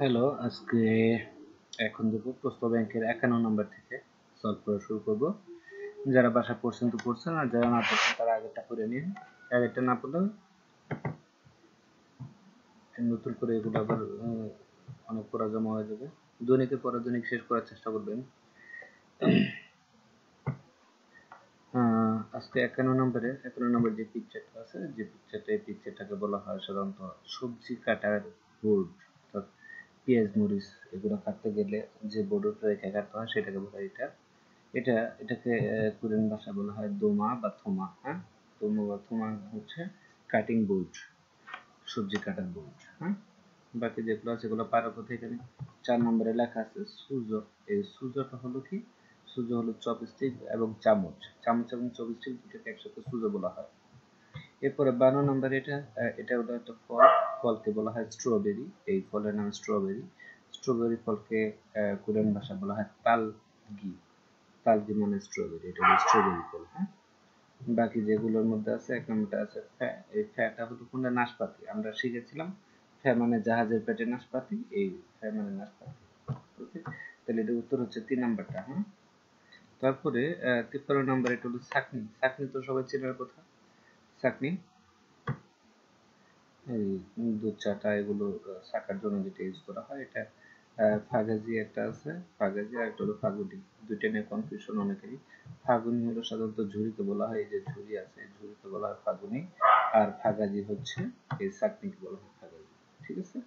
Hello, আজকে এখন দেবো প্রস্ত ব্যাংকের একান্ন নম্বর থেকে সলভ করা শুরু করব। যারা বাসা পড়ছেন তো পড়ছেন আর যারা না পড়ছেন, তারা আগেরটা করে নিন। আগেরটা না পড়লে নতুন করে এগুলো আবার অনেক পড়া জমা হয়ে যাবে। দৈনিকের পরে দৈনিক শেষ করার চেষ্টা করবেন। আজকে একান্ন নম্বরে, একান্ন নম্বর যে পিকচারটা আছে, যে পিকচারটা এই পিকচারটাকে বলা হয় সাধারণত সবজি কাটার বোর্ড পেঁয়াজ মরিচ এগুলো কাটতে গেলে যে বোর্ড রেখে কাটতে হয় সেটাকে বলা হয় এটা। এটা, এটাকে কোরিয়ান ভাষা বলা হয় দোমা বা থোমা হ্যাঁ? দোমা বা থোমা হচ্ছে কাটিং বোর্ড সবজি কাটার বোর্ড হ্যাঁ? বাকি যেগুলো আছে সেগুলো পারার পথে এখানে চার নম্বরে লেখা আছে সুজো। এই সুজোটা হলো কি? সুজো হলো চপস্টিক এবং চামচ। চামচ এবং চপস্টিক দুটোকে একসাথে সুজো বলা হয়। এরপরে বারো নম্বর এটা এটা হলো একটা ফল। ফলকে বলা হয় স্ট্রবেরি এই ফলের নাম স্ট্রবেরি স্ট্রবেরি ফলকে কোরিয়ান ভাষা বলা হয় তালগি। তালগি মানে স্ট্রবেরি এটা স্ট্রবেরি ফল হ্যাঁ? বাকি যেগুলোর মধ্যে আছে, এক নম্বরটা আছে ফ্যা, এই ফ্যাটা হলো কোনটা? নাশপাতি। আমরা শিখেছিলাম ফ্যা মানে জাহাজের পেটে নাশপাতি, এই ফ্যা মানে নাশপাতি। ওকে? তাহলে এটা উত্তর হচ্ছে তিন নাম্বারটা হ্যাঁ? তারপরে তিপ্পান্ন নাম্বার এটা হলো চাকনি চাকনি তো সবাই চেনার কথা। চাকনি এই দুধ চাটা এগুলো শাকার জন্য যেটা ইউজ করা হয়, এটা ফাগাজি একটা আছে। ফাগাজি আর একটা হলো ফাগুনি। দুইটা নিয়ে কনফিউশন অনেকেরই। ফাগুনি হলো সাধারণত ঝুড়িকে বলা হয়, এই যে ঝুড়ি আছে ঝুড়িকে বলা হয় ফাগুনি। আর ফাগাজি হচ্ছে, এই চাকনিকে বলা হয় ফাগাজি। ঠিক আছে?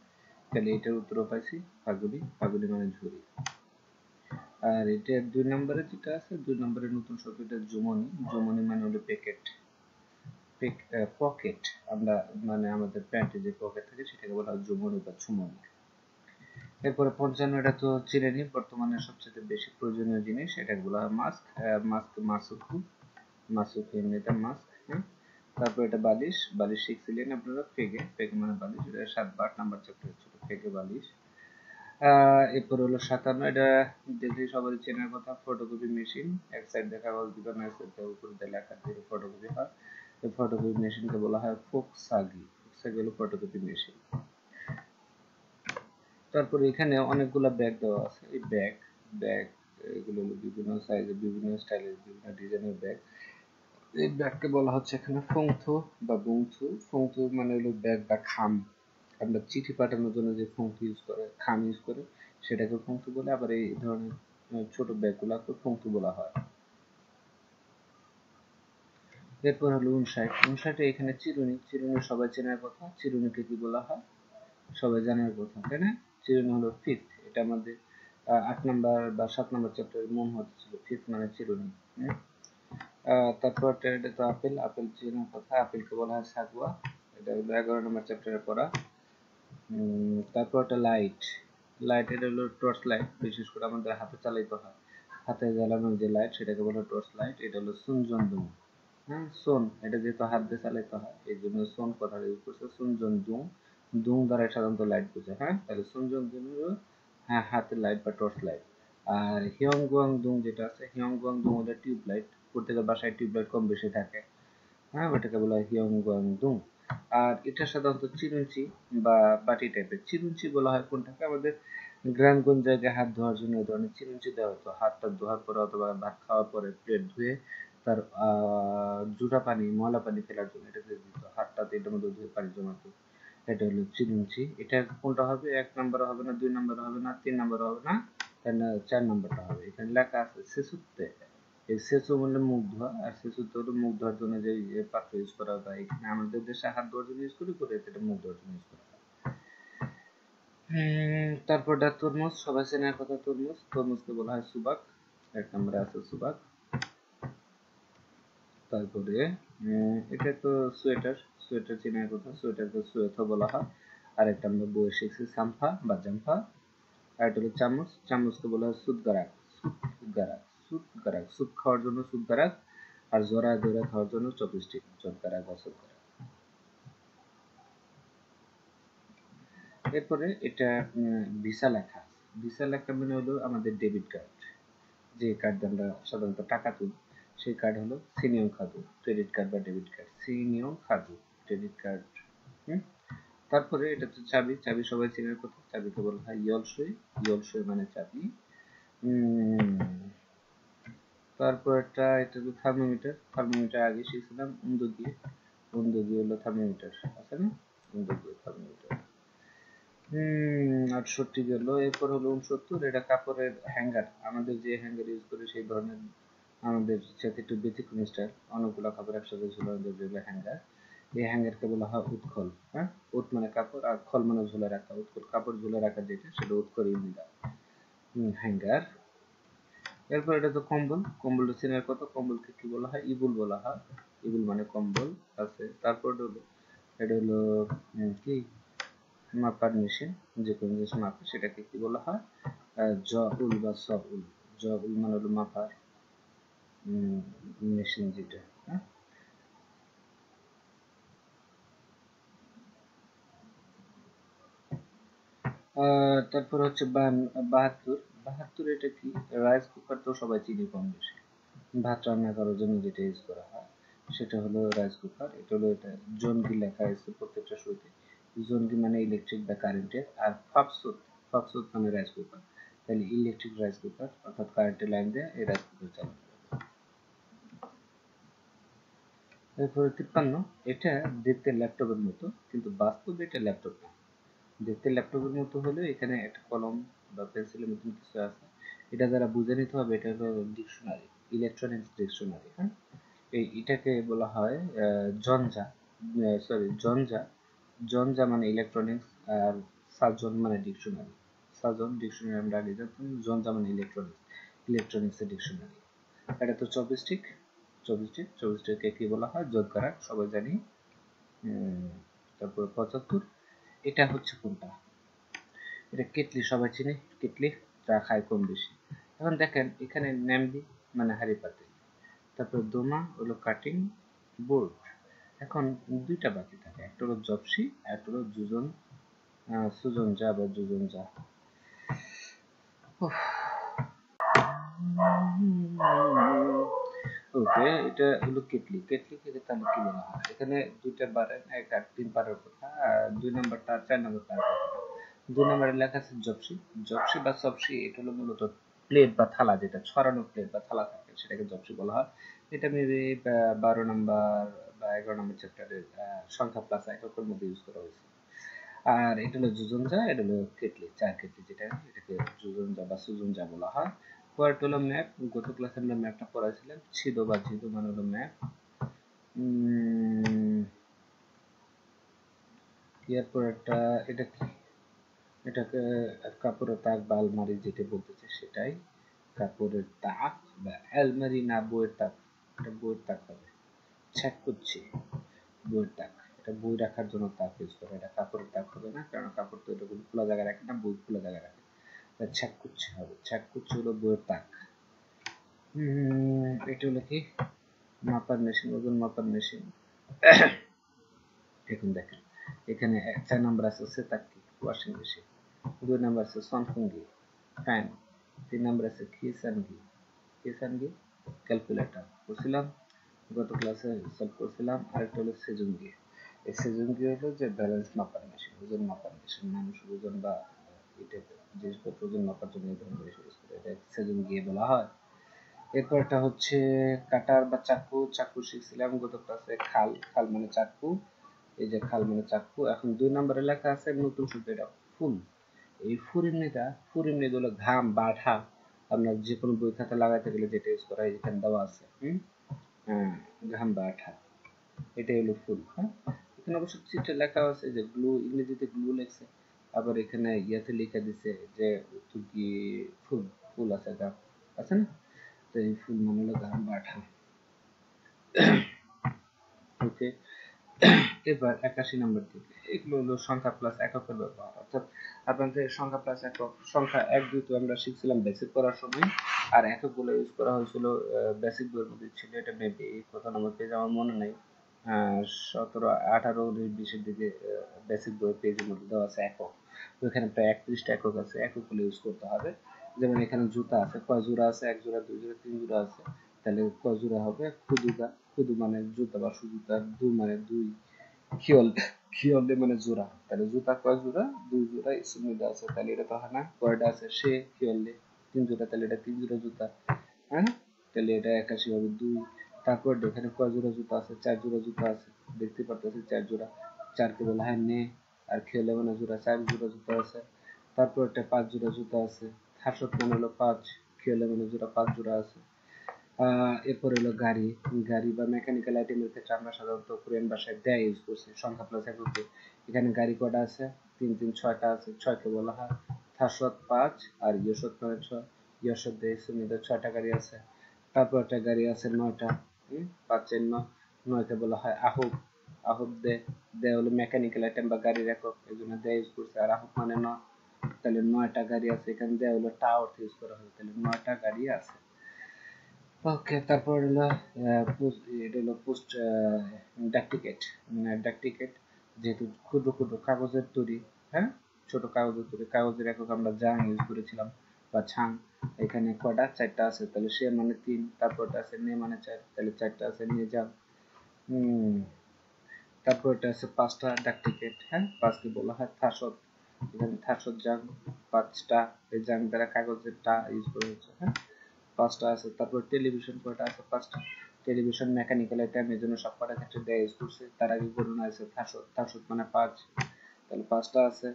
তাহলে এটার উত্তর পাইছি, ফাগুনি। ফাগুনি মানে ঝুড়ি। আর এটা দুই নম্বরে যেটা আছে, দুই নম্বরে নতুন শব্দ এটা জুমনি। জুমনি মানে হলো প্যাকেট পকেট আমরা মানে আমাদের প্যান্টে যে পকেট থাকে, সেটাকে বলা হয় জুমনি বা ছুমনি এরপরে পঞ্চান্ন, এটা তো চিনে নিই বর্তমানে সবচেয়ে বেশি প্রয়োজনীয় জিনিস এটাকে বলা হয় মাস্ক মাস্ক। মাসুকু মাসুকু এমনিতে মাস্ক হ্যাঁ? তারপর এটা বালিশ বালিশ শিখছিলেন আপনারা ফেগে ফেগে মানে বালিশ, এটা সাত বা আট নাম্বার চ্যাপ্টার ছিল ফেগে বালিশ। এরপর হলো সাতান্ন, এটা দেখলে সবারই চেনার কথা ফটোকপি মেশিন এক সাইড দেখা কাগজ দুটো এক সাইড উপরে লেখা দিয়ে ফটোকপি হয়। এই ফটোকপি মেশিনকে বলা হয় ফোকসাগি ফোকসাগি হলো ফটোকপি মেশিন তারপরে এখানে অনেকগুলো ব্যাগ দেওয়া আছে। এই ব্যাগ ব্যাগ এগুলো হলো বিভিন্ন সাইজের বিভিন্ন স্টাইলের বিভিন্ন ডিজাইনের ব্যাগ এই ব্যাগকে বলা হচ্ছে এখানে ফংথু বা বুংথু ফংথু মানে হলো ব্যাগ বা খাম। আমরা চিঠি পাঠানোর জন্য যে ফংথু ইউজ করে, খাম ইউজ করে, সেটাকে ফংথু বলে। আবার এই ধরনের ছোট ব্যাগগুলোকে ফংথু বলা হয়। এরপর হলো উনষাট। উনষাটে এখানে চিরুনি। চিরুনি সবাই চেনার কথা। চিরুনিকে কি বলা হয়? সবাই জানার কথা, তাই না? চিরুনি হলো ফিফথ এটা আমাদের আট নাম্বার বা সাত নাম্বার চ্যাপ্টারের মন হচ্ছিল ফিফথ মানে চিরুনি তারপর এটা তো আপেল। আপেল চেনার কথা। আপেলকে বলা হয় সাগুয়া। এটা হলো এগারো নম্বর চ্যাপ্টারে পড়া। তারপর একটা লাইট লাইট এটা হলো টর্চ লাইট বিশেষ করে আমাদের হাতে চালিত হয়। হাতে জ্বালানোর যে লাইট সেটাকে বলে টর্চ লাইট এটা হলো সুনজন্দুং হ্যাঁ সোন, এটা যেহেতু হাত দিয়ে চালিত হয়, এই জন্য সোন কথাটা ইউজ করছে, সুনজন দুং দুং দ্বারা সাধারণত লাইট বোঝায় হ্যাঁ? তাহলে সুনজন দুং হ্যাঁ হাতের লাইট বা টর্চ লাইট আর হিয়ং গুয়াং দুং যেটা আছে হিয়ং গুয়াং দুং হলো টিউব লাইট প্রত্যেকের বাসায় টিউব লাইট কম বেশি থাকে। হ্যাঁ ওটাকে বলা হয় হিয়ং গুয়াং দুং আর এটা সাধারণত চিরুঞ্চি বা বাটি টাইপের চিরুঞ্চি বলা হয় কোনটাকে? আমাদের গ্রামগঞ্জ জায়গায় হাত ধোয়ার জন্য এই ধরনের চিরুঞ্চি দেওয়া হতো। হাতটা ধোয়ার পরে অথবা ভাত খাওয়ার পরে প্লেট ধুয়ে তার জুটা পানি, ময়লা পানি ফেলার জন্য এটাকে দিত হাতটাতে এটার মধ্যে ধুয়ে পানি জমাতো। এটা হলো চিরুঞ্চি এটা কোনটা হবে? এক নম্বর হবে না, দুই নম্বর হবে না, তিন নম্বর হবে না, তাহলে চার নম্বরটা হবে। এখানে লেখা আছে সেসুতে এই সেসু মানে মুখ ধোয়া, আর সেসুতে হলো মুখ ধোয়ার জন্য যে পাত্র ইউজ করা হয়, এখানে আমাদের দেশে হাত ধোয়ার জন্য ইউজ করি, করে এটা মুখ ধোয়ার জন্য ইউজ করা হয়। তারপর তরমুজ, সবাই চেনার কথা তরমুজ। তরমুজকে বলা হয় সুবাক। এক নম্বরে আছে সুবাক। তারপরে এটা তো সোয়েটার সোয়েটার চেনার কথা সোয়েটারকে সোয়েথা বলা হয়। আর একটা আমরা বইয়ে শিখছি, সাম্ফা বা জাম্ফা। আর এটা হলো চামচ, চামচকে বলা হয় সুদগারাক সুদগারাক সুদগারাক সুদ খাওয়ার জন্য সুদগারাক আর জোড়া জোড়া খাওয়ার জন্য চপস্টিক, চপগারাক বা সুদগারাক এরপরে এটা ভিসা লেখা। ভিসা লেখা মানে হলো আমাদের ডেবিট কার্ড। যে কার্ড আমরা সাধারণত টাকা তুলি। সেই কার্ড হলো সিনিয়র খাদু ক্রেডিট কার্ড বা ডেবিট কার্ড সিনিয়র খাদু ক্রেডিট কার্ড তারপরে এটা তো চাবি চাবি সবাই চেনার কথা, চাবিকে বলা হয় ইয়লসই ইয়লসই মানে চাবি তারপর একটা, এটা তো থার্মোমিটার থার্মোমিটার আগে শিখছিলাম, উন্দ দিয়ে উন্দ দিয়ে হলো থার্মোমিটার আছে না? উন্দ দিয়ে থার্মোমিটার আটষট্টি গেল, এরপর হলো উনসত্তর, এটা কাপড়ের হ্যাঙ্গার আমাদের যে হ্যাঙ্গার ইউজ করে সেই ধরনের আমাদের সাথে একটু ব্যতিক্রম স্টাইল অনেকগুলো কাপড় একসাথে ঝুলানো যেগুলো হ্যাঙ্গার এই হ্যাঙ্গারকে বলা হয় উৎকল হ্যাঁ? উৎ মানে কাপড় আর খল মানে ঝুলে রাখা। উৎকল কাপড় ঝুলে রাখা যেটা, সেটা উৎকল ইউনিদা হ্যাঙ্গার এরপর এটা তো কম্বল। কম্বলটা চেনার কত কম্বলকে কি বলা হয়? ইবুল বলা হয়। ইবুল মানে কম্বল আছে। তারপর হলো, এটা হলো কি? মাপার মেশিন যে কোনো জিনিস মাপে, সেটাকে কি বলা হয়? জ উল বা স উল জ উল মানে হলো মাপার। মেশিন যেটা হ্যাঁ? তারপর হচ্ছে বাহাত্তর। বাহাত্তর এটা কি? রাইস কুকার তো সবাই চিনি কম বেশি। ভাত রান্না করার জন্য যেটা ইউজ করা হয়, সেটা হলো রাইস কুকার। এটা হলো এটা জনগি লেখা আছে প্রত্যেকটা শুরুতে জনগি মানে ইলেকট্রিক বা কারেন্টের আর ফাপসুত ফাপসুত মানে রাইস কুকার। তাহলে ইলেকট্রিক রাইস কুকার, অর্থাৎ কারেন্টের লাইন দিয়ে এই রাইস কুকার চালানো এরপরে তিপ্পান্ন, এটা দেখতে ল্যাপটপের মতো, কিন্তু বাস্তবে এটা ল্যাপটপ না দেখতে ল্যাপটপের মতো হলেও এখানে একটা কলম বা পেন্সিলের মতন কিছু আছে। এটা যারা বুঝে নিতে হবে, এটা হলো ডিকশনারি, ইলেকট্রনিক্স ডিকশনারি হ্যাঁ? এই এটাকে বলা হয় জনজা সরি জনজা জনজা মানে ইলেকট্রনিক্স আর সাজন মানে ডিকশনারি। সাজন, ডিকশনারি আমরা আগে জানতাম জনজা মানে ইলেকট্রনিক্স, ইলেকট্রনিক্সের ডিকশনারি। এটা তো চব্বিশটিক চব্বিশটিক চব্বিশটিকে কি বলা হয়? যোগকারাক সবাই জানি তারপর পঁচাত্তর। এটা হচ্ছে কোনটা? এটা কেটলি, সবাই চিনি কেটলি? চা খায় কম বেশি। এখন দেখেন, এখানে ন্যামবি মানে হাড়ি পাতে। তারপর দোমা, হলো কাটিং বোর্ড। এখন দুইটা বাকি থাকে। একটা হলো জপসি একটা হলো যুজন সুজন যা বা যুজন যা। ওকে এটা হলো কেটলি। কেটলি থেকে তাহলে কি বলা হয়? এখানে দুইটা বারে, একটা তিন পারের কথা দুই নম্বরটা চার নম্বরটা দুই নম্বরে লেখা আছে জপসি জপসি বা সবসি, এটা হলো মূলত প্লেট বা থালা যেটা, ছড়ানো প্লেট বা থালা থাকে, সেটাকে জপসি বলা হয়। এটা মেবি বারো নম্বর বা এগারো নম্বর চ্যাপ্টারের সংখ্যা প্লাস এককের মধ্যে ইউজ করা হয়েছে। আর এটা হলো যুজনজা এটা হলো কেটলি, চার কেটলি যেটা, এটাকে যুজনজা বা সুজনজা বলা হয়। পরেরটা হলো ম্যাপ গত ক্লাসে আমরা ম্যাপটা পড়াইছিলাম, ছিদ বা ছিদ মানে হলো ম্যাপ এরপর একটা, এটা কি? এটাকে কাপড়ের তাক বা আলমারি যেটা বলতেছে সেটাই। কাপড়ের তাক বা আলমারি না, বইয়ের তাক, এটা বইয়ের তাক হবে। চেক করছি, বইয়ের তাক। এটা বই রাখার জন্য তাক ইউজ করে এটা কাপড়ের তাক হবে না, কারণ কাপড় তো এরকম খোলা জায়গায় রাখে না, বই খোলা জায়গায় রাখে ছ্যাক করছে হবে। ছ্যাক করছে হলো বইয়ের তাক এটা হলো কি? মাপার মেশিন ওজন মাপার মেশিন এখন দেখেন। এখানে চার নাম্বার আছে সেতাকি ওয়াশিং মেশিন দুই নাম্বার আছে সনফুঙ্গি ফ্যান তিন নাম্বার আছে খিসানগি খিসানগি ক্যালকুলেটর করছিলাম। গত ক্লাসে সলভ করছিলাম। আরেকটা হলো সেজুঙ্গি এই সেজুঙ্গি হলো যে ব্যালেন্স মাপার মেশিন ওজন মাপার মেশিন মানুষ ওজন বা এটা জিনিসপত্র ওজন মাপার জন্য ধরনের মেশিন ইউজ করে এটা সেজুঙ্গি বলা হয়। এরপরটা হচ্ছে কাটার বা চাকু চাকু শিখছিলাম গত ক্লাসে খাল খাল মানে চাকু। এই যে খাল মানে চাকু, এখন দুই নম্বরে লেখা আছে নতুন শব্দ এটা ফুল। এই ফুরিমনিটা ফুরিমনি হলো ঘাম বাঠা আপনার যে কোনো বই খাতা লাগাইতে গেলে যেটা ইউজ করা হয় এখানে দেওয়া আছে, হুম? ঘাম বাঠা এটাই হলো ফুল হ্যাঁ? এখানে অবশ্য চিত্রে লেখা আছে, যে গ্লু, ইংরেজিতে গ্লু লেখছে। আবার এখানে ইয়াতে লিখে দিছে যে তুর্কি ফুল ফুল আছে গাছ আছে না? তো এই ফুল মানে হলো গান বাঠা। ওকে, এবার একাশি নম্বর থেকে এগুলো হলো সংখ্যা প্লাস এককের ব্যবহার। অর্থাৎ আপনাদের সংখ্যা প্লাস একক, সংখ্যা এক দুই তো আমরা শিখছিলাম বেসিক করার সময়, আর এককগুলো ইউজ করা হয়েছিল বেসিক বইয়ের মধ্যে ছিল, এটা মেবি কত নম্বর পেজ আমার মনে নেই। সতেরো, আঠারো, উনিশ, বিশের দিকে বেসিক বই পেজের মধ্যে দেওয়া আছে একক। ওইখানে প্রায় একত্রিশটা একক আছে। এককগুলো ইউজ করতে হবে। যেমন এখানে জুতা আছে কয় জোড়া আছে, এক জোড়া, দুই জোড়া, তিন জোড়া আছে। তাহলে কয় জোড়া হবে? খুদুটা খুদু মানে জুতা বা সুজুতা, দু মানে দুই খিয়ল খিয়লে মানে জোড়া। তাহলে জুতা কয় জোড়া, দুই জোড়া ইসুর মধ্যে আছে, তাহলে এটা তো হয় না। কয়টা আছে? সে খিয়লে তিন জোড়া, তাহলে এটা তিন জোড়া জুতা। হ্যাঁ? তাহলে এটা একাশি হবে দুই। তারপর এখানে কয় জোড়া জুতা আছে, চার জোড়া জুতা আছে, দেখতে পারতেছি চার জোড়া। চারকে বলা হয় নে আর খেলে মানে জোড়া, চার জোড়া জুতা আছে। তারপর একটা পাঁচ জোড়া জুতা আছে হাসত মানে হলো পাঁচ খেলে মানে জোড়া, পাঁচ জোড়া আছে। এরপর হলো গাড়ি। গাড়ি বা মেকানিক্যাল আইটেমের ক্ষেত্রে আমরা সাধারণত কোরিয়ান ভাষায় দেয় ইউজ করছি, সংখ্যা প্লাস এককে এখানে গাড়ি কটা আছে? তিন তিন, ছয়টা আছে ছয়কে বলা হয় থাসত পাঁচ আর ইয়সত মানে ছয়। ইয়সত দেয় সুমিতে ছয়টা গাড়ি আছে। তারপর একটা গাড়ি আছে নয়টা। পাঁচের নয় নয়কে বলা হয় আহুব। আহুব দে দে হলো মেকানিক্যাল আইটেম বা গাড়ির একক। এই জন্য দে ইউজ করছে। আর আহুব মানে নয় তাহলে নয়টা গাড়ি আছে। এখানে দেয়া হলো টা অর্থ ইউজ করা হয় তাহলে নয়টা গাড়ি আছে। ওকে, তারপর হলো এটা হলো পোস্ট ডাক টিকেট ডাক টিকেট যেহেতু ক্ষুদ্র ক্ষুদ্র কাগজের তৈরি হ্যাঁ? ছোট কাগজের তৈরি। কাগজের একক আমরা জাং ইউজ করেছিলাম। বা ছাং, এখানে কটা, চারটা আছে। তাহলে সে মানে তিন তারপরটা আছে নে মানে চার, তাহলে চারটা আছে নিয়ে যান হম, তারপর এটা আছে পাঁচটা ডাক টিকিট হ্যাঁ? পাঁচকে বলা হয় থাসত। এখানে থাসত জাং পাঁচটা, এই জাং দ্বারা কাগজের টা ইউজ করা হচ্ছে হ্যাঁ? পাঁচটা আছে, তারপর টেলিভিশন কয়টা আছে? পাঁচটা। টেলিভিশন মেকানিক্যাল আইটেম এর জন্য সব কটা ক্ষেত্রে দেয়া ইউজ করছে। তার আগে গণনা আছে, থাসত। থাসত মানে পাঁচ। তাহলে পাঁচটা আছে।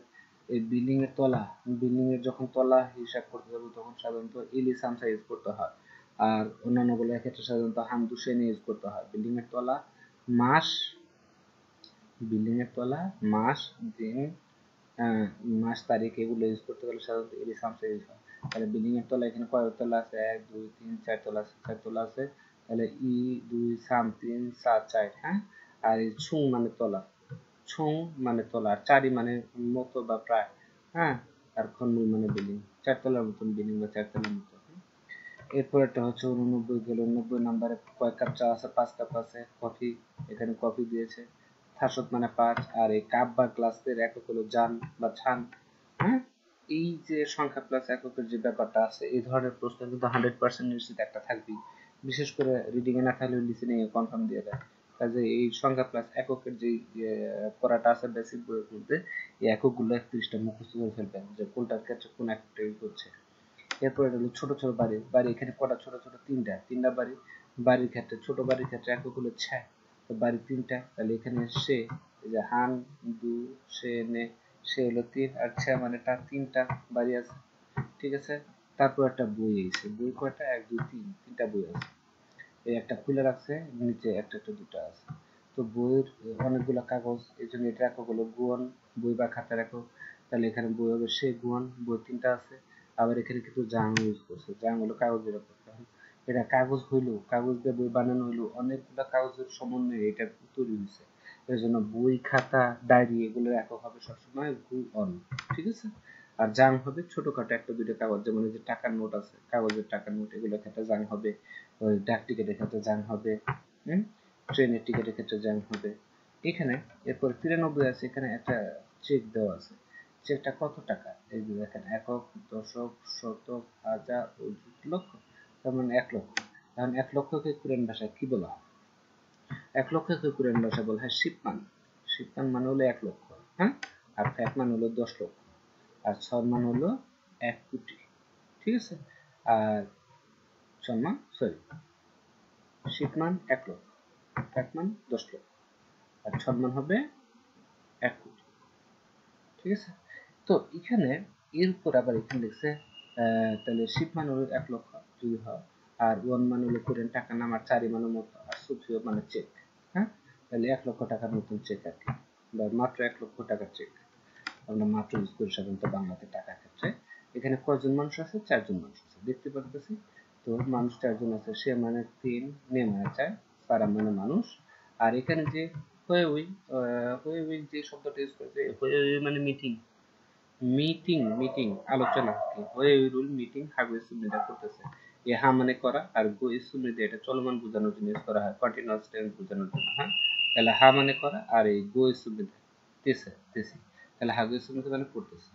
এই বিল্ডিং এর তলা বিল্ডিং এর যখন তলা হিসাব করতে যাব, তখন সাধারণত ইলি সামসা ইউজ করতে হয়। আর অন্যান্যগুলোর ক্ষেত্রে সাধারণত হামদু সেনে ইউজ করতে হয়। বিল্ডিং এর তলা, মাস বিল্ডিং এর তলা, মাস, দিন মাস, তারিখ এগুলো ইউজ করতে গেলে সাধারণত ইলি সামসা ইউজ হয়। তাহলে বিল্ডিং এর তলা এখানে কয় তলা আছে? এক, দুই, তিন, চার তলা আছে, চার তলা আছে। তাহলে ই দুই, সাম, তিন, সাত, চার হ্যাঁ? আর এই ছুং মানে তলা। ছুং মানে তলা চারি মানে মতো বা প্রায় হ্যাঁ? আর খন্মুল মানে বিল্ডিং চারতলার মতন বিল্ডিং বা চারতলার মতো এরপর একটা হচ্ছে উননব্বই গেল নব্বই নাম্বারে কয় কাপ চা আছে, পাঁচ কাপ আছে, কফি, এখানে কফি দিয়েছে। থাসত মানে পাঁচ আর এই কাপ বা গ্লাসের একক হলো জান বা ছান হ্যাঁ? এই যে সংখ্যা প্লাস এককের যে ব্যাপারটা আছে, এই ধরনের প্রশ্ন কিন্তু হান্ড্রেড পার্সেন্ট নিশ্চিত একটা থাকবেই। বিশেষ করে রিডিং এ না থাকলেও লিসেনিং এ কনফার্ম দিয়ে দেয়। কাজে এই সংখ্যা প্লাস এককের যে পড়াটা আছে বেসিক বইয়ের মধ্যে, এই এককগুলো একত্রিশটা মুখস্থ করে ফেলবেন যে কোনটার ক্ষেত্রে কোন একটা ইউজ হচ্ছে। এরপর হলো ছোট ছোট বাড়ি বাড়ি এখানে কটা ছোট ছোট? তিনটা তিনটা বাড়ি। বাড়ির ক্ষেত্রে, ছোট বাড়ির ক্ষেত্রে একক হলো ছয়, তো বাড়ি তিনটা, তাহলে এখানে সে, এই যে হান, দু, সে, নে, সে হলো তিন, আর ছ মানে তার তিনটা বাড়ি আছে, ঠিক আছে? তারপর একটা বই এসে বই কয়টা? এক, দুই, তিন, তিনটা বই আছে। এই একটা খুলে রাখছে, নিচে একটা একটা দুটো আছে। তো বইয়ের অনেকগুলো কাগজ, এই জন্য এটা একক হলো গুয়ন বই বা খাতার একক। তাহলে এখানে বই হবে সে গুয়ন বই তিনটা আছে। আবার এখানে কিন্তু জাং ইউজ করছে। জাং হলো কাগজের একক। এটা কাগজ হইল, কাগজ দিয়ে বই বানানো হইল, অনেকগুলো কাগজের সমন্বয়ে এটা তৈরি হয়েছে এর জন্য বই, খাতা, ডায়েরি এগুলো একক হবে সবসময় গু ঠিক আছে? আর জাং হবে ছোটখাটো একটা দুইটা কাগজ, যেমন যে টাকার নোট আছে, কাগজের টাকার নোট এগুলো ক্ষেত্রে জাং হবে ওই ডাক টিকেটের ক্ষেত্রে জাং হবে ট্রেনের টিকেটের ক্ষেত্রে জাং হবে। এখানে এরপর তিরানব্বই আছে, এখানে একটা চেক দেওয়া আছে। চেকটা কত টাকা? এই যে দেখেন, একক, দশক, শতক, হাজার অযুত লক্ষ, তার মানে এক লক্ষ। এখন এক লক্ষকে কোরআন ভাষায় কি বলা হয়? এক লক্ষকে কোরআন ভাষায় বলা হয় শিবমান শিবমান মানে হলো এক লক্ষ হ্যাঁ? আর ফ্যাট মান হলো দশ লক্ষ। আর ছয় মান হলো এক কোটি, ঠিক আছে? আর সম্মান সরি শিবমান এক লক্ষ ফ্যাট মান দশ লক্ষ আর ছন্মান হবে এক কোটি। ঠিক আছে? তো এখানে, এর উপর আবার এখানে লিখছে তাহলে শিব মান হলো এক লক্ষ যদি হয় আর ওয়ান মান হলো কোরিয়ান টাকা নাম, আর চারি মানের মতো, আর সুফিও মানে চেক হ্যাঁ? তাহলে এক লক্ষ টাকার মতন চেক আর কি, বা মাত্র এক লক্ষ টাকার চেক। আমরা মাত্র ইউজ করি সাধারণত বাংলাতে টাকা ক্ষেত্রে। এখানে কয়জন মানুষ আছে? চারজন মানুষ আছে। দেখতে পারতেছি? তো মানুষ চারজন আছে, সে মানে তিন নে মানে চার সারা মানে মানুষ। আর এখানে যে হয়ে ওই হয়ে ওই যে ইউজ করেছে, হয়ে মানে মিটিং মিটিং মিটিং আলোচনা। হয়ে ওই রুল মিটিং সুমিদা করতেছে। এ হা মানে করা আর গো সুমিদা এটা চলমান বোঝানোর জন্য ইউজ করা হয় কন্টিনিউয়াস টেন্স বোঝানোর জন্য হ্যাঁ? তাহলে হা মানে করা আর এই গো সুমিদা তেসে তেসি তাহলে সুমিদা মানে করতেছে।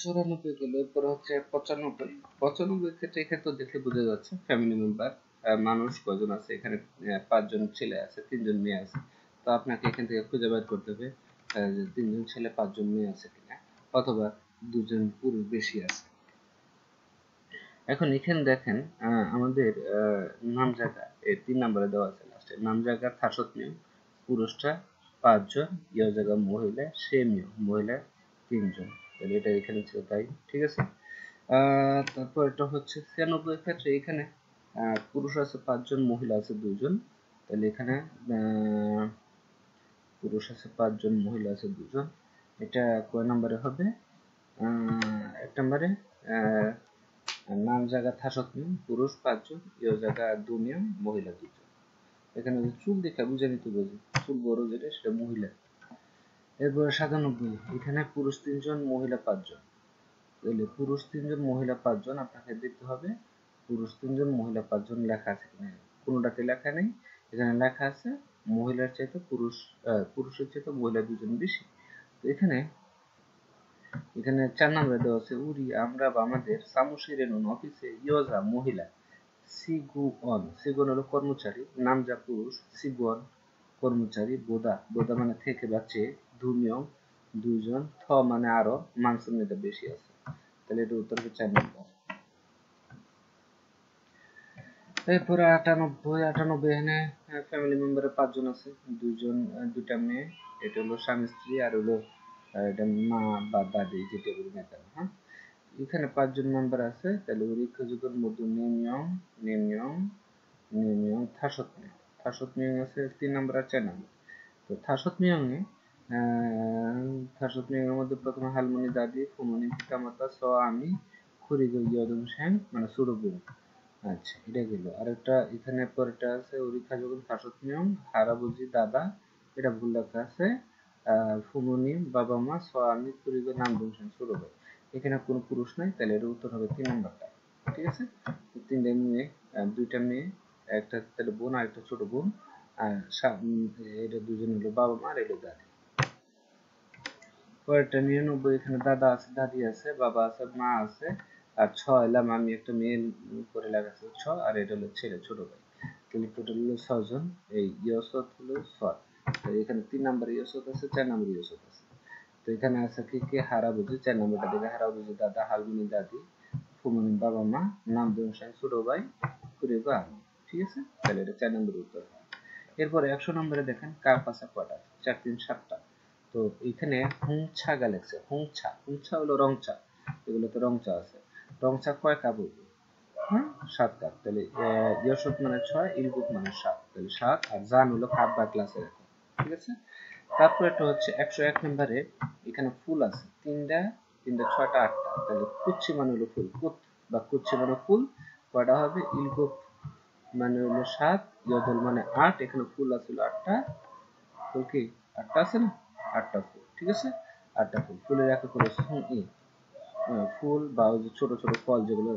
চুরানব্বই গেল এরপর হচ্ছে পঁচানব্বই। পঁচানব্বই ক্ষেত্রে এখানে তো দেখে বোঝা যাচ্ছে ফ্যামিলি মেম্বার মানুষ কজন আছে, এখানে পাঁচজন ছেলে আছে, তিনজন মেয়ে আছে। তো আপনাকে এখান থেকে খুঁজে বের করতে হবে তিনজন ছেলে, পাঁচজন মেয়ে আছে কিনা, অথবা দুজন পুরুষ বেশি আছে। এখন এখানে দেখেন আমাদের নাম জায়গা এই তিন নম্বরে দেওয়া আছে লাস্টে নাম জায়গা থার্সত নিয়ম পুরুষটা পাঁচজন ইয় জায়গা মহিলা সেম নিয়ম মহিলা তিনজন। তাহলে এটা এখানে ছিল, তাই? ঠিক আছে? তারপর এটা হচ্ছে ছিয়ানব্বই ক্ষেত্রে এখানে পুরুষ আছে, পাঁচজন, মহিলা আছে দুজন তাহলে এখানে পুরুষ আছে, পাঁচজন, মহিলা আছে দুজন এটা কয় নম্বরে হবে? এক নম্বরে নাম, জায়গা থাসত পুরুষ পাঁচজন, ইয় জায়গা, দুনিয়া, মহিলা দুজন এখানে চুল দেখা, বুঝে নিতে বোঝে চুল বড় যেটা, সেটা মহিলা। এরপরে সাতানব্বই। এখানে পুরুষ তিনজন, মহিলা পাঁচজন। তাহলে পুরুষ তিনজন, মহিলা পাঁচজন আপনাকে দেখতে হবে। পুরুষ তিনজন, মহিলা পাঁচজন লেখা আছে কিনা কোনোটাতে লেখা নেই? এখানে লেখা আছে মহিলার চাইতে পুরুষ পুরুষের চাইতে মহিলা দুজন বেশি। তো এখানে এখানে চার নম্বরে দেওয়া আছে, উরি, আমরা বা আমাদের সামুসির অফিসে, ইয়োজা, মহিলা সিগুঅন সিগুন হলো কর্মচারী নামজা পুরুষ সিগুঅন কর্মচারী, বোদা। বোদা মানে থেকে বা চেয়ে ধুমিয়ং দুজন থ মানে আরও মানসুমিটা বেশি আছে। তাহলে এটা উত্তর হবে চার নম্বর। এরপরে আটানব্বই আটানব্বই এখানে ফ্যামিলি মেম্বারে পাঁচজন আছে। দুজন দুটা মেয়ে। এটা হলো স্বামী, স্ত্রী আর হলো এটা মা বা দাদি, যেটা বলি না কেন হ্যাঁ? এখানে পাঁচজন মেম্বার আছে। তাহলে যুগের মধ্যে নিয়ম নেমিয়ং নেমিয়ং থাসত মিয়ং থাসত মিয়ং আছে তিন নম্বর আর চার নম্বর তো থাসত মিয়ংয়ে থাসত মিয়ং এর মধ্যে প্রথমে হালমনি দাদি ফুমনি পিতামাতা, স আমি খুরি ইয়দম শ্যাং মানে সুরবু আচ্ছা এটা গেল। আরেকটা এখানে পরেরটা আছে উরিখা যখন থাসত মিয়ং হারাবুজি দাদা, এটা ভুল লেখা আছে ফুমনি বাবা মা, স আমি খুরি নাম দমশ্যাং সুরবু এখানে কোনো পুরুষ নাই, তাহলে এর উত্তর হবে তিন নম্বরটা ঠিক আছে? তিনটা মেয়ে দুইটা মেয়ে একটা তাহলে বোন আর একটা ছোট বোন, আর এটা দুজন হলো বাবা মা আর এটা দাদি। পরেরটা নিরানব্বই, এখানে দাদা আছে, দাদি আছে, বাবা আছে, মা আছে, আর ছ এলাম আমি একটা মেয়ে করে লাগাচ্ছি ছ আর এটা হলো ছেলে, ছোট ভাই। তাহলে টোটাল হলো ছজন এই ইয়সত হলো ছয়। এখানে তিন নাম্বার ইয়সত আছে, চার নাম্বার ইয়সত আছে। তো এখানে আছে কি কি? হারা বুঝি, চার নম্বরটা দিকে হারা বুঝি দাদা হালমিনি দাদি ফুমনি বাবা মা, নাম দুনসাই ছোট ভাই গো আমি ঠিক আছে? তাহলে এটা চার নম্বর উত্তর এরপরে একশো নম্বরে দেখেন কার পাশে কটা চার তিন সাতটা। তো এখানে হুংছা গা লেখছে হুংছা। হুংছা হলো রংচা। এগুলোতে রংচা আছে। রংচা কয় কাপ বলব হ্যাঁ? সাত কাপ। তাহলে ইয়সত মানে ছয় মানে সাত। তাহলে সাত আর জান হলো কাপ বা ঠিক আছে? তারপর একটা হচ্ছে একশো এক নম্বরে এখানে ফুল আছে। তিনটা তিনটা ছয়টা আটটা। তাহলে কুচ্ছি মানে হলো ফুল। কুত বা কুচ্ছি মানে ফুল। কয়টা হবে? ইলগুপ মানে হলো সাত ইয়দল মানে আট, এখানে ফুল আছে আটটা। ফুল কি? আটটা আছে না? আটটা ফুল, ঠিক আছে? আটটা ফুল। ফুলের একক হলো ই। ফুল বা ওই যে ছোট ছোট ফল যেগুলো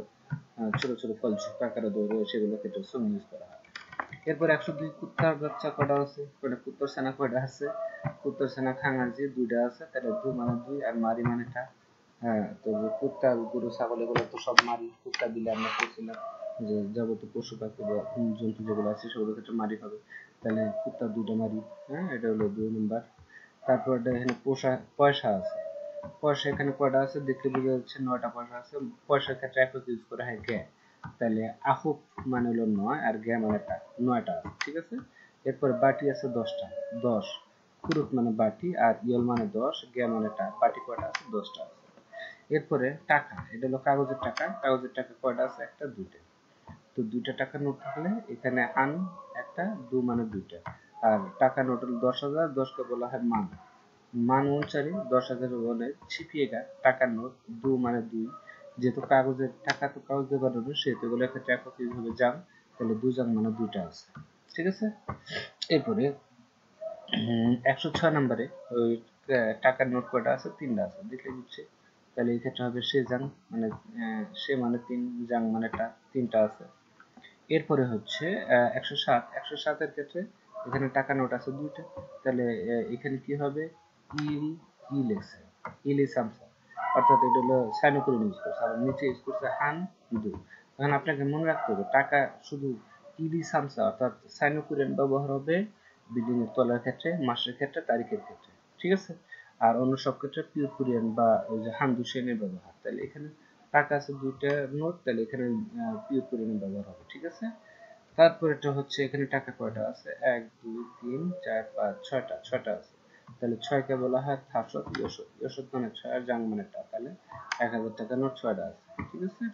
ছোট ছোট ফল আকারে ধরে সেগুলো ক্ষেত্রে সুম ইউজ করা হয়। এরপর একশো দুই কুত্তার বাচ্চা কটা আছে? কয়টা কুত্তর সেনা কয়টা আছে? কুত্তর সেনা খাঙাজি দুইটা আছে, তাহলে দুই মানে দুই আর মারি মানে টা হ্যাঁ তো কুত্তা গরু, ছাগল, এগুলো তো সব মারি, কুত্তা দিলে আমরা বলছিলাম যে যাবতীয় পশু পাখি বা জন্তু যেগুলো আছে, সেগুলোর ক্ষেত্রে মারি হবে তাহলে কুত্তা দুটো মারি হ্যাঁ? এটা হলো দুই নম্বর। তারপর এখানে পোষা, পয়সা আছে। পয়সা এখানে কয়টা আছে? দেখলে বোঝা যাচ্ছে নয়টা পয়সা আছে। পয়সার ক্ষেত্রে একক ইউজ করা হয় কে তাহলে আহুক মানে হলো নয় আর জ্ঞা মানে নয়টা আছে, ঠিক আছে? এরপর বাটি আছে দশটা, দশ। কুরুত মানে বাটি আর ইয়ল মানে দশ জ্ঞা মানে টা বাটি কয়টা আছে? দশটা আছে। এরপরে টাকা, এটা হলো কাগজের টাকা। কাগজের টাকা কয়টা আছে? একটা, দুইটা। তো দুইটা টাকা নোট থাকলে এখানে আন একটা, দু মানে দুইটা। আর টাকা নোট দশ হাজার দশকে বলা হয় মান। মান অনুসারে দশ হাজার বলে ছিপিয়েগা টাকার নোট দু মানে দুই। যেহেতু কাগজের টাকা তো কাগজে বানানো, সেহেতু এগুলো একটা একক হিসেবে যান তাহলে দু যান মানে দুইটা আছে। ঠিক আছে? এরপরে একশো ছয় নম্বরে ওই টাকার নোট কয়টা আছে? তিনটা আছে। দেখলে বুঝছে। তাহলে এই ক্ষেত্রে হবে সে যাং মানে সে মানে তিন যাং মানে তিনটা আছে। এরপরে হচ্ছে একশো সাত। একশো সাতের ক্ষেত্রে এখানে টাকা নোট আছে দুইটা। তাহলে এখানে কি হবে? ইল ইলি সামসা অর্থাৎ এটা হলো সাইনোকুলিন ইউজ করছে। আর নিচে ইউজ করছে হান দু এখন আপনাকে মনে রাখতে হবে, টাকা শুধু ইডি সামসা অর্থাৎ সাইনোকুরিয়ান ব্যবহার হবে বিল্ডিং তলার ক্ষেত্রে, মাসের ক্ষেত্রে, তারিখের ক্ষেত্রে। ঠিক আছে? আর অন্য সব ক্ষেত্রে পিওর কোরিয়ান বা ওই যে হান্দু সেনের ব্যবহার। তাহলে এখানে টাকা আছে দুইটা নোট, তাহলে এখানে পিওর কোরিয়ান ব্যবহার হবে, ঠিক আছে? তারপরে এটা হচ্ছে এখানে টাকা কয়টা আছে? এক, দুই, তিন, চার, পাঁচ, ছয়টা ছয়টা আছে। তাহলে ছয়কে বলা হয় থাসত, ইয়সত ইয়সত মানে ছয় আর জাং মানে টাকা তাহলে এক হাজার টাকা নোট ছয়টা আছে, ঠিক আছে?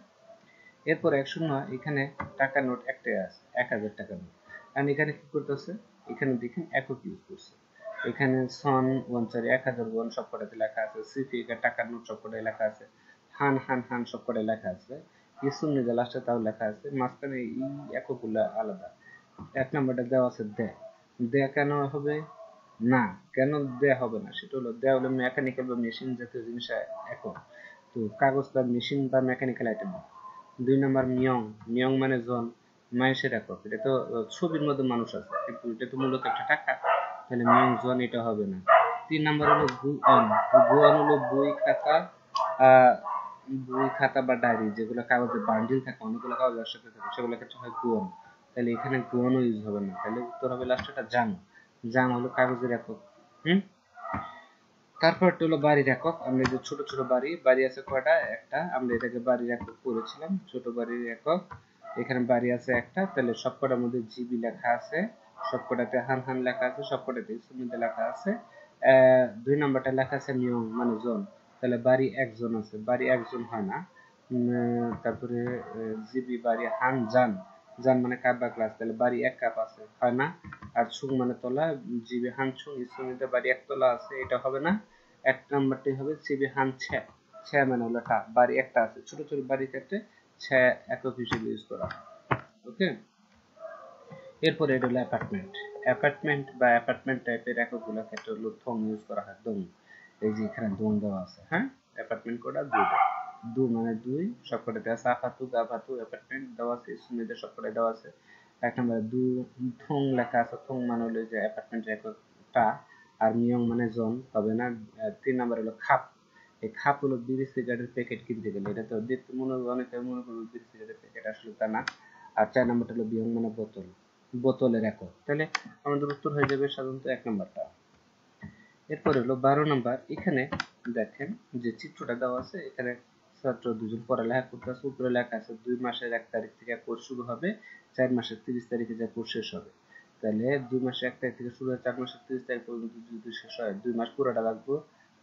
এরপর একশো নয়, এখানে টাকা নোট একটাই আছে, এক হাজার টাকা নোট। কারণ এখানে কি করতেছে? এখানে দেখেন একক ইউজ করছে। এখানে সন, ওয়ান সরি এক হাজার, ওয়ান, সবকটাতে লেখা আছে সিফি টাকার নোট সবকটায় লেখা আছে। হান হান হান সবকটায় লেখা আছে। ইসুম নিজে লাস্টে তাও লেখা আছে, মাঝখানে ই এককগুলো আলাদা। এক নম্বরটা দেওয়া আছে দে। দে কেন হবে? না, কেন দে হবে না? সেটা হলো দে হলো মেকানিক্যাল বা মেশিন জাতীয় জিনিস একক। তো কাগজ বা মেশিন বা মেকানিক্যাল আইটেম দুই নম্বর মিয়ং। মিয়ং মানে জন মানুষের একক। এটা তো ছবির মধ্যে মানুষ আছে। কিন্তু এটা তো মূলত একটা টাকা। তাহলে মিয়ং জন এটা হবে না। তিন নম্বর হলো গুয়ন গুয়ন হলো বই, খাতা বই খাতা বা ডায়েরি, যেগুলো কাগজে বান্ডিল থাকে, অনেকগুলো কাগজ একসাথে থাকে সেগুলো ক্ষেত্রে হয় গুয়ন তাহলে এখানে গুয়নও ইউজ হবে না। তাহলে উত্তর হবে লাস্টটা জাং জাং হলো কাগজের একক। হুম? তারপর হলো বাড়ির একক। আমরা যে ছোট ছোট বাড়ি বাড়ি আছে কয়টা? একটা। আমরা এটাকে বাড়ির একক করেছিলাম, ছোট বাড়ির একক। এখানে বাড়ি আছে একটা। তাহলে সবকটার মধ্যে জিবি লেখা আছে, সবকটাতে হান হান লেখা আছে, সবকটাতে সুমিতে লেখা আছে। দুই নম্বরটা লেখা আছে নিয়ম মানে জন। তাহলে বাড়ি একজন আছে, বাড়ি একজন হয় না। তারপরে জিবি বাড়ি হান জান জান মানে কাপ বা ক্লাস, তাহলে বাড়ি এক কাপ আছে, হয় না? আর ছুং মানে তলা, জিবি হান ছুং ইসুমিতে বাড়ি এক তলা আছে, এটা হবে না? এক নাম্বারটি হবে জিবি হান ছে ছে মানে হলো টা, বাড়ি একটা আছে। ছোট ছোট বাড়ির ক্ষেত্রে ছে একক হিসেবে ইউজ করা ওকে? এরপরে এটা হলো অ্যাপার্টমেন্ট। অ্যাপার্টমেন্ট বা অ্যাপার্টমেন্ট টাইপের এককগুলো ক্ষেত্রে হলো থং ইউজ করা হয়, দং। এই যে এখানে দং দেওয়া আছে। হ্যাঁ? অ্যাপার্টমেন্ট কোডা দুইটা। দু মানে দুই। সবকটাতে আছে? আফাতু গাফাতু অ্যাপার্টমেন্ট দেওয়া আছে? সুমিতে সবকটায় দেওয়া আছে? এক নম্বরে দু থং লেখা আছে। থং মানে হলো যে অ্যাপার্টমেন্টের এককটা আর মিয়ং মানে জন হবে না? তিন নম্বর হলো খাপ। এই খাপ হলো বিড়ি সিগারেটের প্যাকেট কিনতে গেলে। এটা তো দেখতে মনে হবে অনেকে মনে করবে বিড়ি সিগারেটের প্যাকেট আসলে তা না। আর চার নম্বরটা হলো বিয়ং মানে বোতল। বোতলের একক। তাহলে আমাদের উত্তর হয়ে যাবে সাধারণত এক নম্বরটা। এরপরে হলো বারো নম্বর। এখানে দেখেন যে চিত্রটা দেওয়া আছে, এখানে ছাত্র দুজন পড়ালেখা করতে আছে উপরে লেখা আছে দুই মাসের এক তারিখ থেকে কোর্স শুরু হবে, চার মাসের তিরিশ তারিখে যা কোর্স শেষ হবে। তাহলে দুই মাসের এক তারিখ থেকে শুরু হয় চার মাসের তিরিশ তারিখ পর্যন্ত যদি শেষ হয়, দুই মাস পুরোটা লাগবে,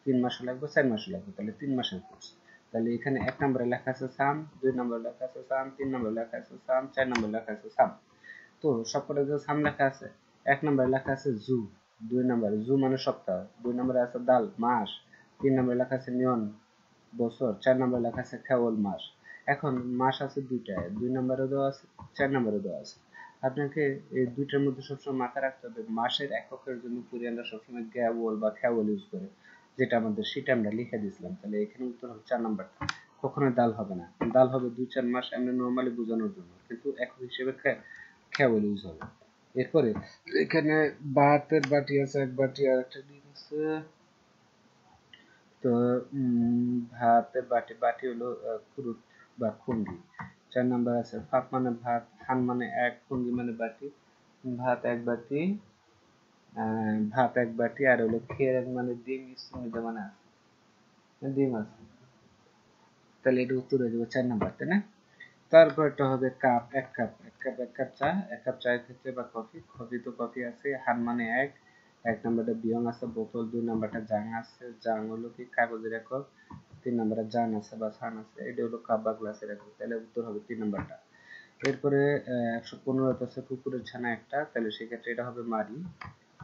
তিন মাসও লাগবে, চার মাসও লাগবে, তাহলে তিন মাসের কোর্স। তাহলে এখানে এক নম্বরে লেখা আছে সাম, দুই নম্বরে লেখা আছে সাম, তিন নম্বরে লেখা আছে সাম, চার নম্বরে লেখা আছে সাম। তো সবকটা যে সাম লেখা আছে, এক নম্বরে লেখা আছে জু। দুই নম্বরে জু মানে সপ্তাহ। দুই নম্বরে আছে দাল, মাস। তিন নম্বরে লেখা আছে নিয়ন বছর। চার নম্বরে লেখা আছে খেওয়াল মাস। এখন মাস আছে দুইটায় দুই নম্বরে দেওয়া আছে, চার নম্বরে দেওয়া আছে। আপনাকে এই দুইটার মধ্যে সবসময় মাথায় রাখতে হবে, মাসের এককের জন্য কোরিয়ানরা সবসময় গ্যাওয়াল বা খেওয়াল ইউজ করে, যেটা আমাদের সেটা আমরা লিখে দিয়েছিলাম। তাহলে এখানে উত্তর হবে চার নাম্বারটা কখনো দাল হবে না। দাল হবে দুই চার মাস আমরা নর্মালি বোঝানোর জন্য। কিন্তু একক হিসেবে খেয়াল ইউজ হবে। এরপরে এখানে ভাতের বাটি আছে, এক বাটি আর একটা ডিম আছে। তো ভাতের বাটি বাটি হলো খুরুত বা খুঙ্গি চার নাম্বার আছে ফাঁক মানে ভাত, খান মানে এক খুঙ্গি মানে বাটি। ভাত এক বাটি ভাত এক বাটি, আর হলো খের মানে ডিম ইসমিতে মানে আছে। ডিম আছে। তাহলে এটা উত্তর হয়ে যাবে চার নাম্বার তাই না? তারপরটা হবে কাপ এক কাপ এক কাপ এক কাপ চা, এক কাপ চায়ের ক্ষেত্রে বা কফি কফি তো কফি আছে হান মানে এক এক নাম্বারটা বিয়ং আছে, বোতল, দুই নাম্বারটা জাং আছে, জাং হলো কি কাগজের একক তিন নাম্বারটা জান আছে বা সান আছে, এটা হলো কাপ বা গ্লাসের একক তাহলে উত্তর হবে তিন নাম্বারটা এরপরে একশো পনেরো আছে কুকুরের ছানা একটা, তাহলে সেক্ষেত্রে এটা হবে মারি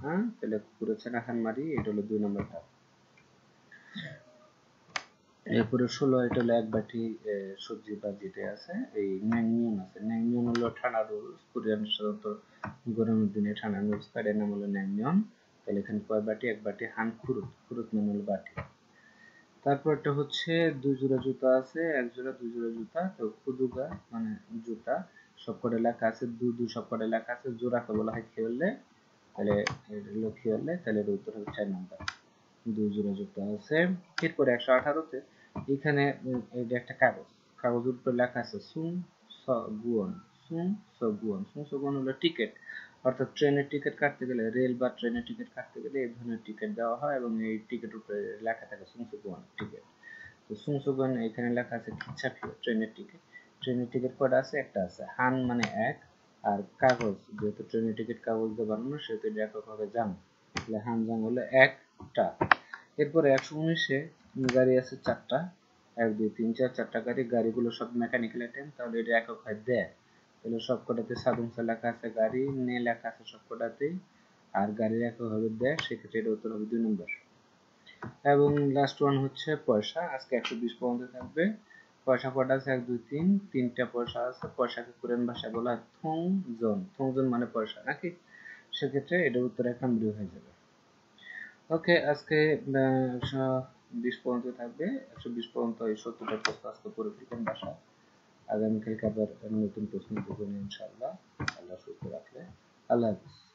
হ্যাঁ? তাহলে কুকুরের ছানা খান মারি এটা হলো দুই নাম্বারটা এরপরে ষোলো এটা এক বাটি সবজি বা যেটা আছে, এই ন্যাংমিয়ন আছে। ন্যাংমিয়ন হলো ঠান্ডা রুলস কোরিয়ান সাধারণত গরমের দিনে ঠান্ডা রুলস তার নাম হলো ন্যাংমিয়ন তাহলে এখানে কয় বাটি? এক বাটি হান খুরুত খুরুত মানে হলো বাটি। তারপর একটা হচ্ছে দুই জোড়া জুতা আছে, এক জোড়া, দুই জোড়া জুতা, তো খুদুগা মানে জুতা, সবকটা লেখা আছে দু দু সবকটা লেখা আছে, জোড়াকে বলা হয় খেললে তাহলে এটা হলো তাহলে উত্তর হবে চার নাম্বার। দুই জুতা আছে এরপরে একশো আঠারোতে এখানে একটা কাগজ কাগজের উপরে লেখা আছে সুং স গুয়ন। স সুং সগুয়ান হলো টিকিট, অর্থাৎ ট্রেনের টিকিট কাটতে গেলে, রেল বা ট্রেনের টিকিট কাটতে গেলে এই ধরনের টিকিট দেওয়া হয় এবং এই টিকিট উপরে লেখা থাকে সুং সগুয়ান টিকিট। তো সুং সগুয়ান এখানে লেখা আছে খিচ্ছাফিও ট্রেনের টিকিট। ট্রেনের টিকিট কটা আছে? একটা আছে। হান মানে এক, আর কাগজ, যেহেতু ট্রেনের টিকিট কাগজ দিয়ে বানানো, সেহেতু এটা একক হবে জাং তাহলে হান জাং হলো একটা এরপরে একশো উনিশে গাড়ি আছে চারটা। এক, দুই, তিন, চার, চারটা গাড়ি। গাড়িগুলো সব মেকানিক্যাল আইটেম তাহলে এটা একক হয় দেয়। তাহলে সবকটাতে সাদুংসা লেখা আছে গাড়ি, নে লেখা আছে সবকটাতেই। আর গাড়ির একক হবে দেয়, সেক্ষেত্রে এটা উত্তর হবে দুই নম্বর। এবং লাস্ট ওয়ান হচ্ছে পয়সা। আজকে একশো বিশ পর্যন্ত থাকবে। পয়সা কটা আছে? এক, দুই, তিন। তিনটা পয়সা আছে। পয়সাকে কোরিয়ান ভাষায় বলা হয় থং জন থং জন মানে পয়সা, নাকি? সেক্ষেত্রে এটার উত্তর এক নম্বরই হয়ে যাবে। ওকে, আজকে বিশ পর্যন্ত থাকবে। একশো বিশ পর্যন্ত এই সত্তরটা প্রশ্ন আজকে পুরো কোরিয়ান ভাষা আগামীকালকে আবার নতুন প্রশ্ন দেবেন ইনশাআল্লাহ। আল্লাহ সুস্থ রাখলে। আল্লাহ হাফিজ।